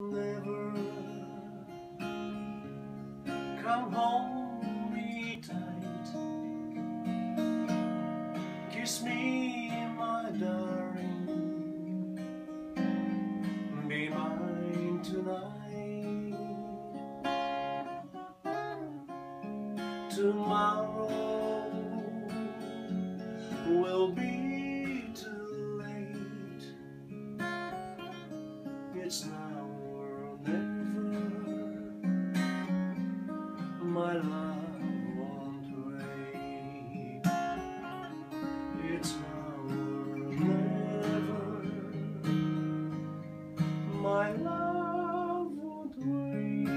Never come home me tight. Kiss me, my darling. Be mine tonight. Tomorrow will be too late. It's never. my love won't wait. It's now or never. My love won't wait.